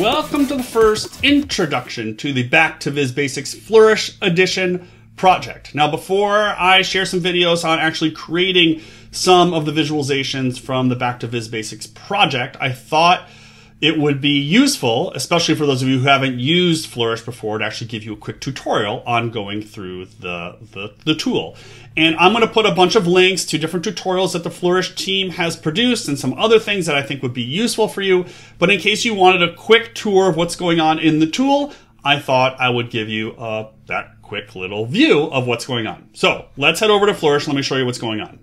Welcome to the first introduction to the Back to Viz Basics Flourish Edition project. Now, before I share some videos on actually creating some of the visualizations from the Back to Viz Basics project, I thought it would be useful, especially for those of you who haven't used Flourish before, to actually give you a quick tutorial on going through the, the, the tool. And I'm going to put a bunch of links to different tutorials that the Flourish team has produced and some other things that I think would be useful for you. But in case you wanted a quick tour of what's going on in the tool, I thought I would give you uh, that quick little view of what's going on. So let's head over to Flourish. Let me show you what's going on.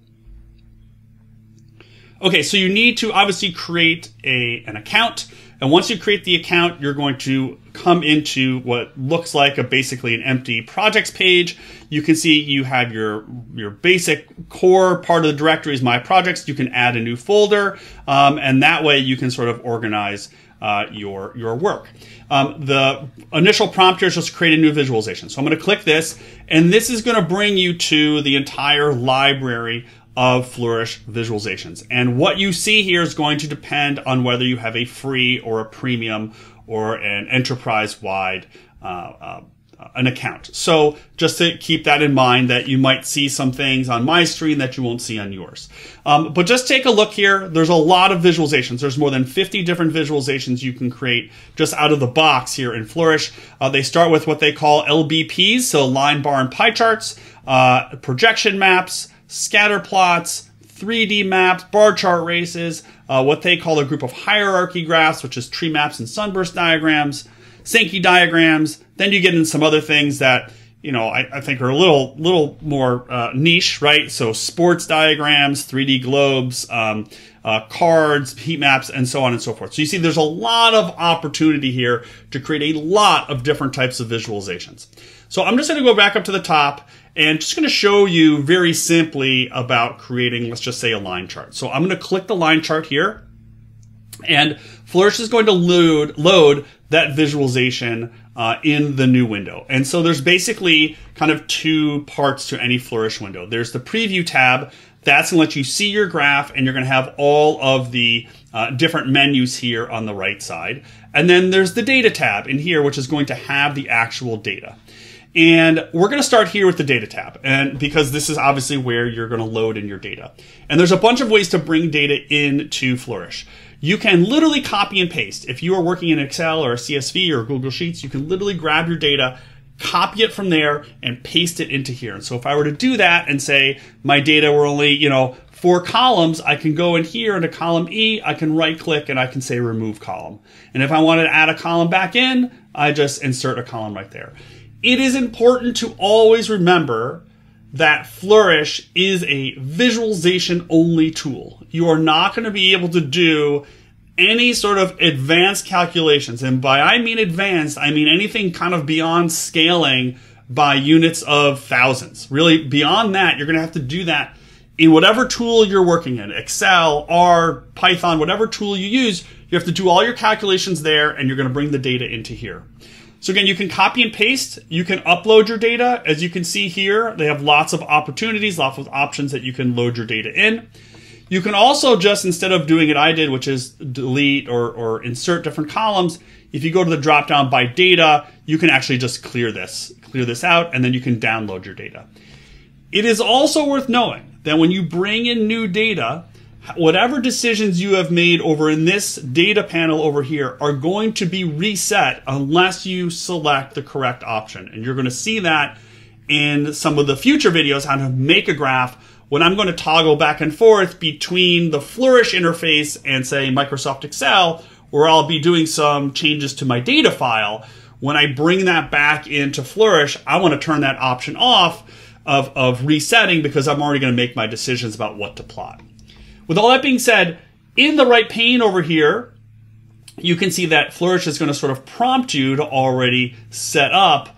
Okay, so you need to obviously create a, an account. And once you create the account, you're going to come into what looks like a basically an empty projects page. You can see you have your, your basic core part of the directory is my projects. You can add a new folder, um, and that way you can sort of organize uh, your, your work. Um, the initial prompt here is just create a new visualization. So I'm going to click this, and this is going to bring you to the entire library of Flourish visualizations. And what you see here is going to depend on whether you have a free or a premium or an enterprise wide uh, uh, an account. So just to keep that in mind that you might see some things on my screen that you won't see on yours. Um, but just take a look here. There's a lot of visualizations. There's more than 50 different visualizations you can create just out of the box here in Flourish. Uh, they start with what they call LBPs, so line, bar, and pie charts, uh, projection maps, scatter plots, 3D maps, bar chart races, uh, what they call a group of hierarchy graphs, which is tree maps and sunburst diagrams, Sankey diagrams. Then you get into some other things that you know I, I think are a little little more uh, niche, right? So sports diagrams, 3D globes, um, uh, cards, heat maps, and so on and so forth. So you see, there's a lot of opportunity here to create a lot of different types of visualizations. So I'm just going to go back up to the top and just going to show you very simply about creating, let's just say a line chart. So I'm going to click the line chart here and Flourish is going to load, load that visualization uh, in the new window. And so there's basically kind of two parts to any Flourish window. There's the preview tab. That's to let you see your graph and you're going to have all of the uh, different menus here on the right side. And then there's the data tab in here, which is going to have the actual data. And we're going to start here with the data tab, and because this is obviously where you're going to load in your data. And there's a bunch of ways to bring data into Flourish. You can literally copy and paste. If you are working in Excel or a CSV or Google Sheets, you can literally grab your data, copy it from there, and paste it into here. And so if I were to do that and say my data were only, you know, four columns, I can go in here into column E, I can right click and I can say remove column. And if I wanted to add a column back in, I just insert a column right there it is important to always remember that Flourish is a visualization only tool. You are not going to be able to do any sort of advanced calculations. And by I mean advanced, I mean anything kind of beyond scaling by units of thousands. Really, beyond that, you're going to have to do that in whatever tool you're working in Excel, R, Python, whatever tool you use. You have to do all your calculations there, and you're going to bring the data into here. So again, you can copy and paste. You can upload your data. As you can see here, they have lots of opportunities, lots of options that you can load your data in. You can also just, instead of doing it I did, which is delete or, or insert different columns, if you go to the drop down by data, you can actually just clear this, clear this out, and then you can download your data. It is also worth knowing that when you bring in new data, whatever decisions you have made over in this data panel over here are going to be reset unless you select the correct option. And you're going to see that in some of the future videos how to make a graph when I'm going to toggle back and forth between the Flourish interface and say Microsoft Excel, where I'll be doing some changes to my data file. When I bring that back into Flourish, I want to turn that option off of, of resetting because I'm already going to make my decisions about what to plot. With all that being said, in the right pane over here, you can see that Flourish is going to sort of prompt you to already set up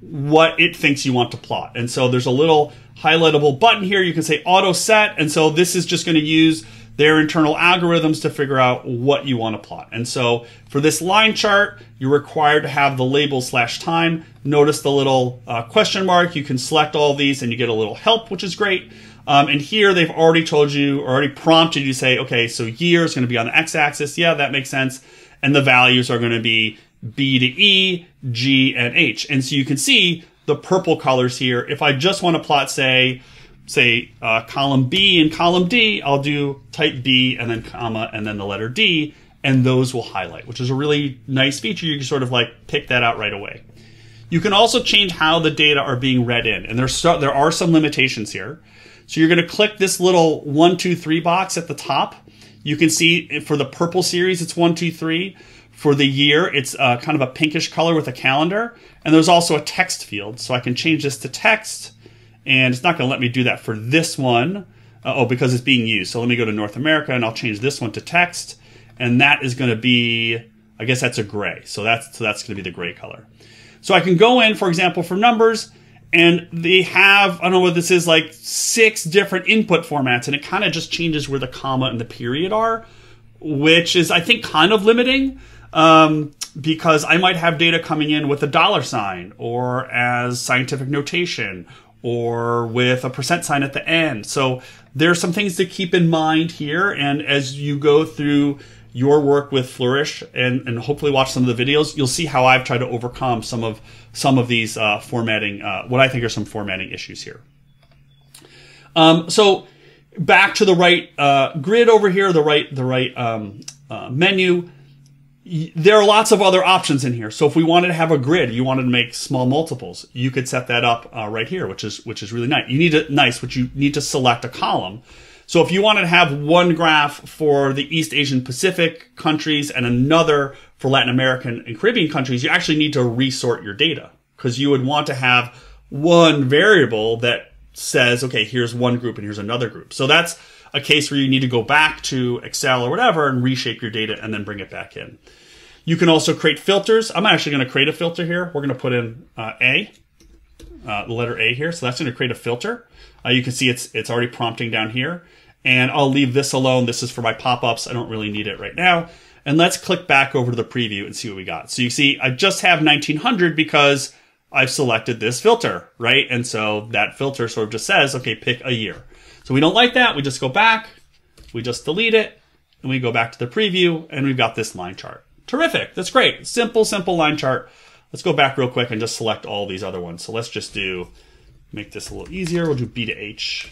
what it thinks you want to plot. And so there's a little highlightable button here. You can say auto set. And so this is just going to use their internal algorithms to figure out what you want to plot. And so for this line chart, you're required to have the label slash time. Notice the little uh, question mark. You can select all these and you get a little help, which is great. Um, and here they've already told you, or already prompted you to say, okay, so year is going to be on the x-axis. Yeah, that makes sense. and the values are going to be B to E, G, and H. And so you can see the purple colors here. If I just want to plot, say, say uh, column B and column D, I'll do type B and then comma and then the letter D, and those will highlight, which is a really nice feature. You can sort of like pick that out right away. You can also change how the data are being read in, and there's there are some limitations here. So you're going to click this little one, two, three box at the top. You can see for the purple series, it's one, two, three. For the year, it's uh, kind of a pinkish color with a calendar. And there's also a text field. So I can change this to text, and it's not going to let me do that for this one. Uh, oh, because it's being used. So let me go to North America, and I'll change this one to text. And that is going to be, I guess that's a gray. So that's, so that's going to be the gray color. So I can go in, for example, for numbers, and they have, I don't know what this is, like six different input formats, and it kind of just changes where the comma and the period are, which is, I think, kind of limiting. Um, because I might have data coming in with a dollar sign or as scientific notation or with a percent sign at the end. So there's some things to keep in mind here. And as you go through your work with Flourish and, and hopefully watch some of the videos, you'll see how I've tried to overcome some of some of these uh, formatting, uh, what I think are some formatting issues here. Um, so back to the right uh, grid over here, the right the right um, uh, menu. There are lots of other options in here. So if we wanted to have a grid, you wanted to make small multiples, you could set that up uh, right here, which is which is really nice. You need to nice, but you need to select a column. So if you wanted to have one graph for the East Asian Pacific countries and another for Latin American and Caribbean countries, you actually need to resort your data because you would want to have one variable that says, okay, here's one group and here's another group. So that's a case where you need to go back to Excel or whatever and reshape your data and then bring it back in. You can also create filters. I'm actually going to create a filter here. We're going to put in uh, A, uh, the letter A here. So that's going to create a filter. Uh, you can see it's it's already prompting down here. And I'll leave this alone. This is for my pop-ups. I don't really need it right now. And let's click back over to the preview and see what we got. So you see, I just have 1900 because I've selected this filter, right? And so that filter sort of just says, okay, pick a year. So we don't like that. We just go back, we just delete it, and we go back to the preview, and we've got this line chart. Terrific. That's great. Simple, simple line chart. Let's go back real quick and just select all these other ones. So let's just do, make this a little easier. We'll do B to H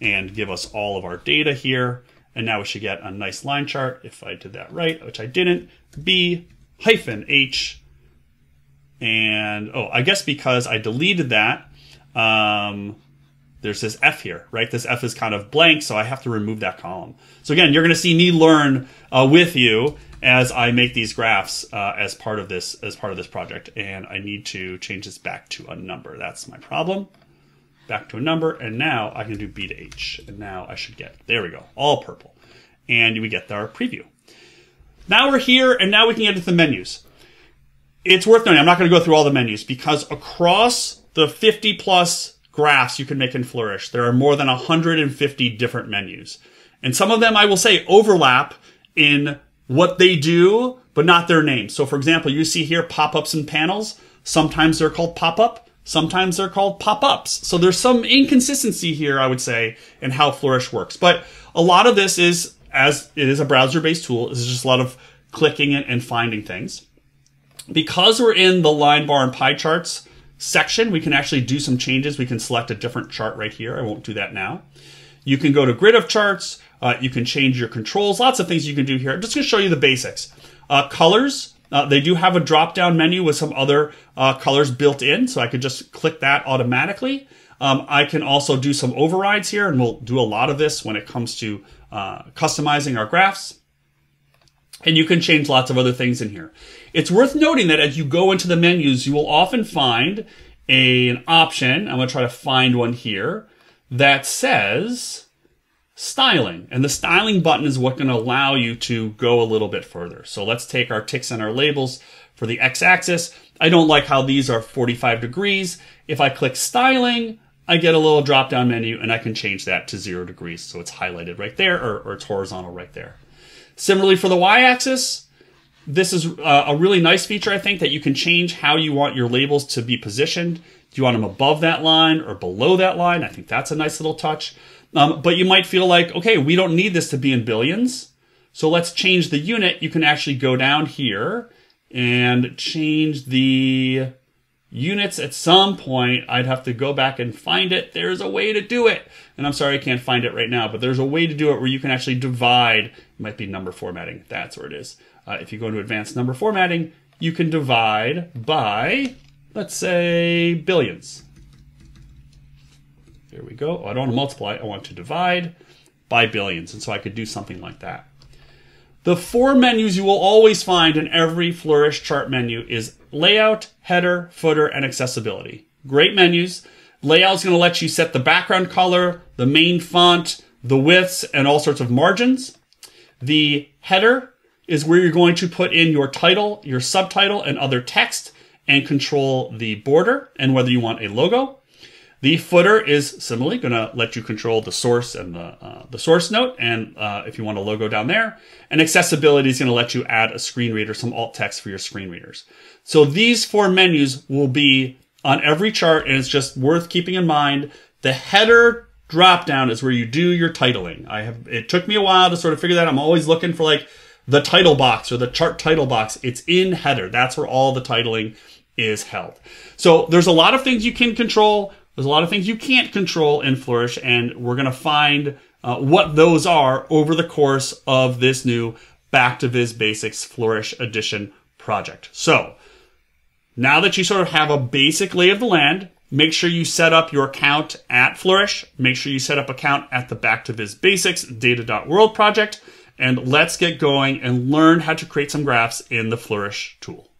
and give us all of our data here. And now we should get a nice line chart if I did that right, which I didn't. B hyphen H. And, oh, I guess because I deleted that, um, there's this F here, right? This F is kind of blank, so I have to remove that column. So again, you're going to see me learn uh, with you as I make these graphs uh, as part of this as part of this project, and I need to change this back to a number. That's my problem back to a number, and now I can do B to H. And now I should get, there we go, all purple. And we get our preview. Now we're here, and now we can get into the menus. It's worth noting, I'm not going to go through all the menus because across the 50 plus graphs you can make in Flourish, there are more than 150 different menus. And some of them, I will say, overlap in what they do, but not their name. So for example, you see here pop-ups and panels. Sometimes they're called pop-up. Sometimes they're called pop-ups. So there's some inconsistency here, I would say, in how Flourish works. But a lot of this is, as it is a browser-based tool, is just a lot of clicking and finding things. Because we're in the line bar and pie charts section, we can actually do some changes. We can select a different chart right here. I won't do that now. You can go to grid of charts. Uh, you can change your controls. Lots of things you can do here. I'm just going to show you the basics. Uh, colors. Uh, they do have a drop down menu with some other uh, colors built in, so I could just click that automatically. Um, I can also do some overrides here, and we'll do a lot of this when it comes to uh, customizing our graphs. And you can change lots of other things in here. It's worth noting that as you go into the menus, you will often find a, an option. I'm going to try to find one here that says styling. And the styling button is going to allow you to go a little bit further. So let's take our ticks and our labels for the x-axis. I don't like how these are 45 degrees. If I click styling, I get a little drop down menu and I can change that to zero degrees. So it's highlighted right there or, or it's horizontal right there. Similarly for the y-axis, this is uh, a really nice feature, I think, that you can change how you want your labels to be positioned. Do you want them above that line or below that line? I think that's a nice little touch. Um, but you might feel like, okay, we don't need this to be in billions. So let's change the unit. You can actually go down here and change the units at some point. I'd have to go back and find it. There's a way to do it. And I'm sorry I can't find it right now, but there's a way to do it where you can actually divide. It might be number formatting. That's where it is. Uh, if you go into advanced number formatting, you can divide by, let's say, billions. There we go. Oh, I don't want to multiply. I want to divide by billions. And so I could do something like that. The four menus you will always find in every Flourish chart menu is layout, header, footer, and accessibility. Great menus. Layout is going to let you set the background color, the main font, the widths, and all sorts of margins. The header is where you're going to put in your title, your subtitle, and other text, and control the border and whether you want a logo. The footer is similarly going to let you control the source and the, uh, the source note, and uh, if you want a logo down there. And accessibility is going to let you add a screen reader, some alt text for your screen readers. So these four menus will be on every chart, and it's just worth keeping in mind. The header drop down is where you do your titling. I have it took me a while to sort of figure that. I'm always looking for like the title box or the chart title box. It's in header. That's where all the titling is held. So there's a lot of things you can control. There's a lot of things you can't control in Flourish, and we're going to find uh, what those are over the course of this new Back to Viz Basics Flourish Edition project. So now that you sort of have a basic lay of the land, make sure you set up your account at Flourish. Make sure you set up account at the Back to Viz Basics data.world project. And let's get going and learn how to create some graphs in the Flourish tool.